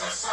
Jesus.